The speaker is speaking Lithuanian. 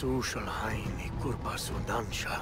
Social haini kurpa sudansha.